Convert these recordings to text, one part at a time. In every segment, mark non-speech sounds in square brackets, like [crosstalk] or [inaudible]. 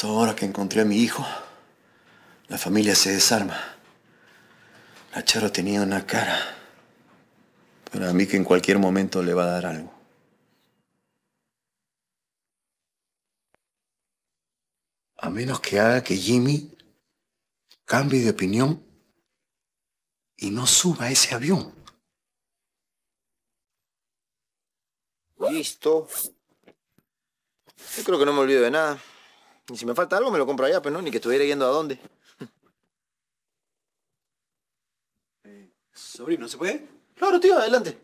Justo ahora que encontré a mi hijo, la familia se desarma. La Charo tenía una cara. Para mí que en cualquier momento le va a dar algo. A menos que haga que Jimmy cambie de opinión y no suba a ese avión. Listo. Yo creo que no me olvido de nada. Y si me falta algo, me lo compro allá, pero no, ni que estuviera yendo a dónde. [laughs] Sobrino, ¿se puede? Claro, tío, adelante.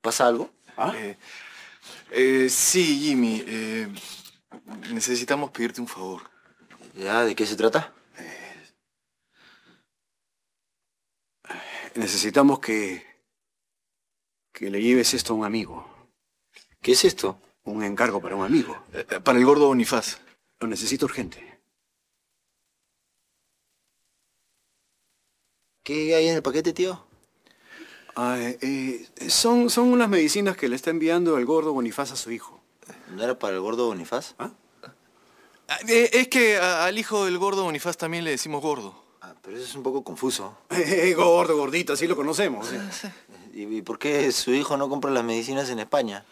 ¿Pasa algo? ¿Ah? Eh, eh, sí, Jimmy. eh, necesitamos pedirte un favor. ¿Ya? ¿De qué se trata? Necesitamos que... que le lleves esto a un amigo. ¿Qué es esto? Un encargo para un amigo. Eh, eh, para el gordo Bonifaz. Lo necesito urgente. ¿Qué hay en el paquete, tío? Ah, eh, eh, son, son unas medicinas que le está enviando el gordo Bonifaz a su hijo. ¿No era para el gordo Bonifaz? ¿Ah? Ah, eh, es que a- al hijo del gordo Bonifaz también le decimos gordo. Ah, pero eso es un poco confuso. Eh, gordo, gordito, así lo conocemos. eh. ¿Y, y por qué su hijo no compra las medicinas en España?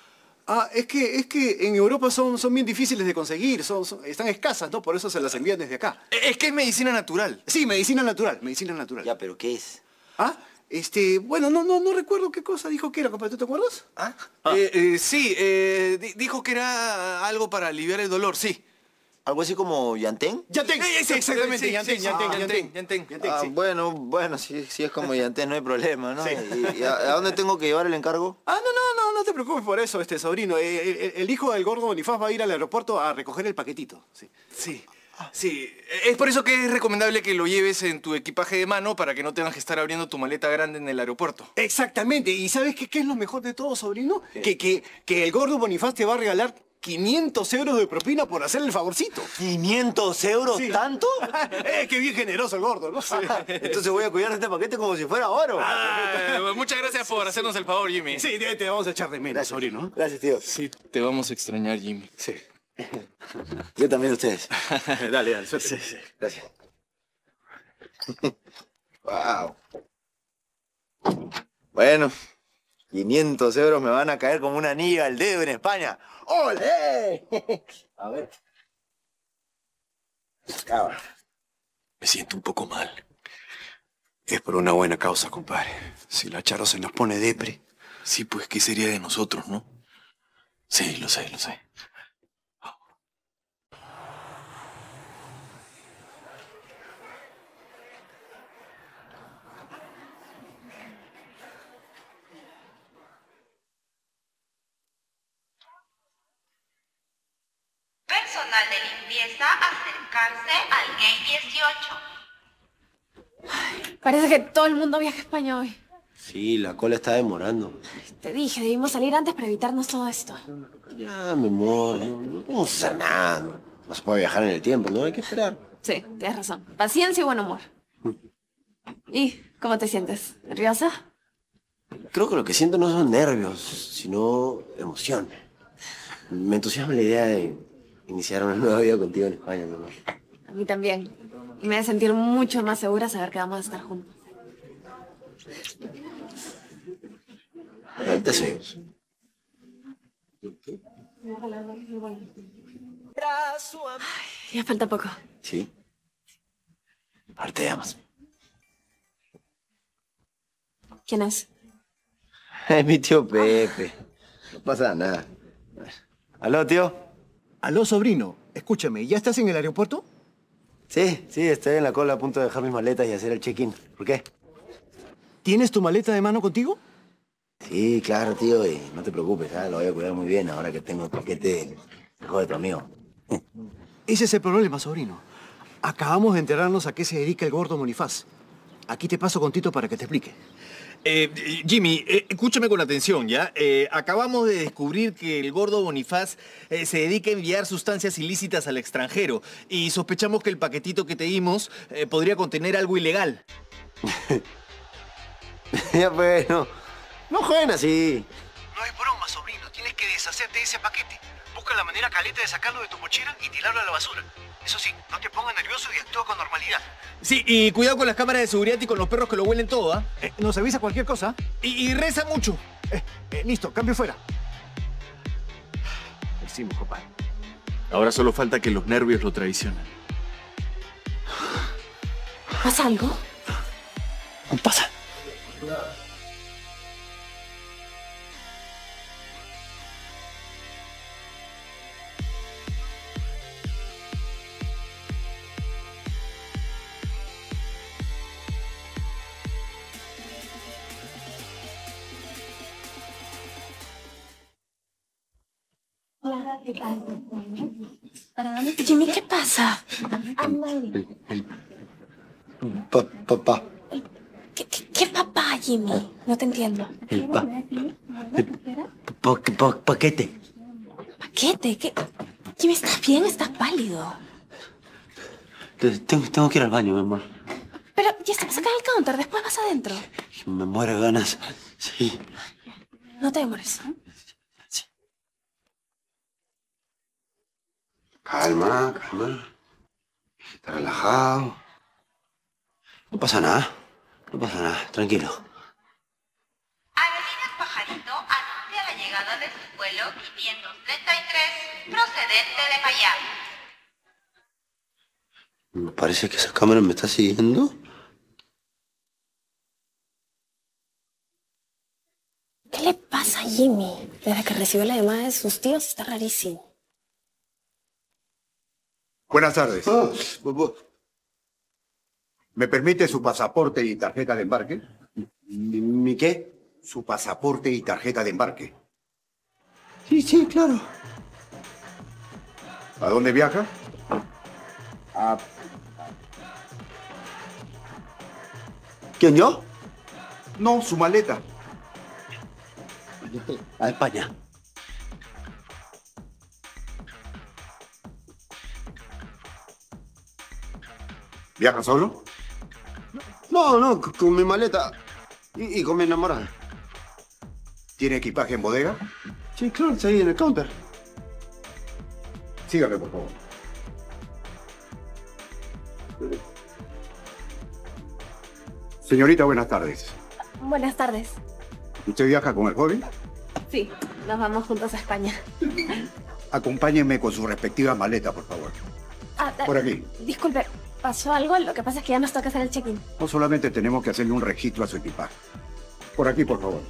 Ah, es que, es que en Europa son, son bien difíciles de conseguir, son, son- están escasas, ¿no? Por eso se las envían desde acá. Eh, Es que es medicina natural. Sí, medicina natural, medicina natural. Ya, pero ¿qué es? Ah, este, bueno, no, no, no recuerdo qué cosa dijo que era, compadre, ¿tú te acuerdas? ¿Ah? Eh, eh, sí, eh, di- dijo que era algo para aliviar el dolor, sí. ¿Algo así como Yantén? Yantén, Eh, eh, sí, exactamente, sí, Yantén, sí, Yantén, sí, Yantén, Yantén. Yantén, Ah, sí. bueno, bueno, si, si es como Yantén no hay problema, ¿no? Sí. ¿Y, y a, a dónde tengo que llevar el encargo? Ah, no, no, no, no te preocupes por eso, este sobrino. Eh, el, el- el hijo del gordo Bonifaz va a ir al aeropuerto a recoger el paquetito. Sí. Sí. Sí, es por eso que es recomendable que lo lleves en tu equipaje de mano para que no tengas que estar abriendo tu maleta grande en el aeropuerto. Exactamente. ¿Y sabes qué, qué es lo mejor de todo, sobrino? Que, que, que el gordo Bonifaz te va a regalar 500 euros de propina por hacer el favorcito. ¿500 euros? Sí. ¿Tanto? [laughs] eh, qué bien generoso el gordo, ¿no? [laughs] Entonces voy a cuidar este paquete como si fuera oro. Ah, muchas gracias por hacernos el favor, Jimmy. Sí, te, vamos a echar de menos, sobrino. Gracias, tío. Sí, te vamos a extrañar, Jimmy. Sí. [laughs] Yo también a ustedes. dale, dale, suerte. Gracias. wow. Bueno, 500 euros me van a caer como una anillo al dedo en España. ¡Ole! [laughs] A ver. Me siento un poco mal. Es por una buena causa, compadre. Si la Charo se nos pone depre. Sí, pues, ¿qué sería de nosotros, no? Sí, lo sé, lo sé. Personal de limpieza acercarse al gate 18. Parece que todo el mundo viaja a España hoy. Sí, la cola está demorando. Te dije, debimos salir antes para evitarnos todo esto. Ya, mi amor, no, vamos a hacer nada. No se puede viajar en el tiempo, ¿no? Hay que esperar. Sí, tienes razón. Paciencia y buen humor. ¿Y cómo te sientes? ¿Nerviosa? Creo que lo que siento no son nervios, sino emoción. Me entusiasma la idea de iniciar una nueva vida contigo en España, mi amor. A mí también. Y me hace sentir mucho más segura saber que vamos a estar juntos. Ahorita seguimos. Ya falta poco. ¿Sí? Ahora te llamas. ¿Quién es? [laughs] Es mi tío Pepe. No pasa nada. ¿Aló, tío? Aló, sobrino. Escúchame, ¿ya estás en el aeropuerto? Sí, sí, estoy en la cola a punto de dejar mis maletas y hacer el check-in. ¿Por qué? ¿Tienes tu maleta de mano contigo? Sí, claro, tío, y no te preocupes, ¿ah? lo voy a cuidar muy bien ahora que tengo el paquete hijo de tu amigo. [laughs] Ese es el problema, sobrino. Acabamos de enterarnos a qué se dedica el gordo Monifaz. Aquí te paso con Tito para que te explique. Eh, Jimmy, eh, escúchame con atención, ¿ya? Eh, acabamos de descubrir que el gordo Bonifaz eh, se dedica a enviar sustancias ilícitas al extranjero y sospechamos que el paquetito que te dimos eh, podría contener algo ilegal. [laughs] ya, pues, no, No jueguen así. No es broma, sobrino. Tienes que deshacerte de ese paquete. Busca la manera caleta de sacarlo de tu mochila y tirarlo a la basura. Eso sí, no te pongas nervioso y actúa con normalidad. Sí, y cuidado con las cámaras de seguridad y con los perros que lo huelen todo, ¿ah? Eh, nos avisa cualquier cosa. Y, y reza mucho. Eh, eh, listo, cambio fuera. Decimos, compadre. Ahora solo falta que los nervios lo traicionen. ¿Pasa algo? ¿Qué pasa? Jimmy, ¿qué pasa? Pa- papá. ¿Qué, qué, qué papá, Jimmy? No te entiendo. El pa... el pa- pa- paquete. ¿Paquete? ¿Qué? Jimmy, ¿estás bien? ¿Estás pálido? Te- Tengo, tengo que ir al baño, mi amor. Pero ya estamos acá en el counter, después vas adentro. Me muero de ganas. Sí. No te demores. Calma, calma. Está relajado. No pasa nada. No pasa nada. Tranquilo. Aerolíneas Pajarito anuncia la llegada de su vuelo 533 procedente de Miami. Me parece que esa cámara me está siguiendo. ¿Qué le pasa a Jimmy? Desde que recibió la llamada de sus tíos está rarísimo. Buenas tardes. Ah, ¿Me permite su pasaporte y tarjeta de embarque? ¿Mi, qué? Su pasaporte y tarjeta de embarque. Sí, sí, claro. ¿A dónde viaja? Ah. ¿Quién, yo? No, su maleta. A España. ¿Viaja solo? No, no, con mi maleta. Y, y con mi enamorada. ¿Tiene equipaje en bodega? Sí, claro, está ahí en el counter. Sígame, por favor. Señorita, buenas tardes. Buenas tardes. ¿Usted viaja con el joven? Sí, nos vamos juntos a España. Acompáñenme con su respectiva maleta, por favor. Ah, Por aquí. Disculpe, ¿pasó algo? Lo que pasa es que ya nos toca hacer el check-in. No solamente tenemos que hacerle un registro a su equipaje. Por aquí, por favor.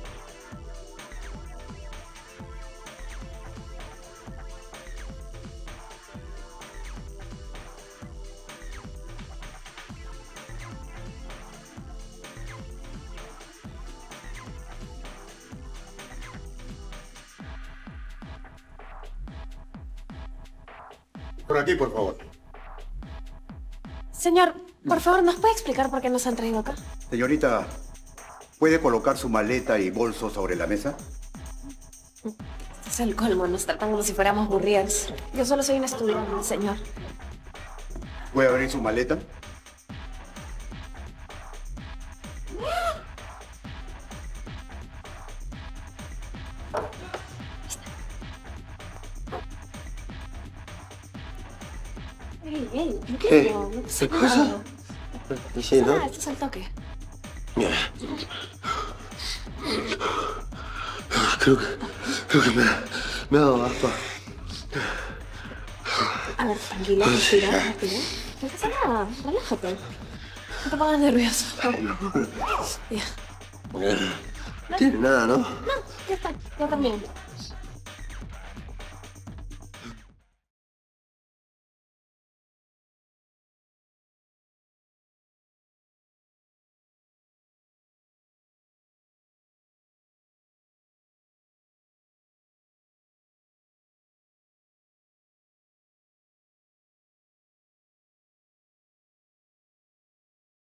Por aquí, por favor. Señor, por favor, ¿nos puede explicar por qué nos han traído acá? Señorita, ¿puede colocar su maleta y bolso sobre la mesa? Es el colmo, nos tratan como si fuéramos burriers. Yo solo soy un estudiante, señor. ¿Puede abrir su maleta? Ey, ey, ¿Qué? no ¿Qué cosa? Sí, ¿no? Ah, esto es al toque. Mira. Creo que, creo que me, me ha dado aspa. A ver, tranquilo, respira, respira. No pasa nada, relájate. No te pongas nervioso. Ya. Tiene nada, ¿no? No, ya está, yo también.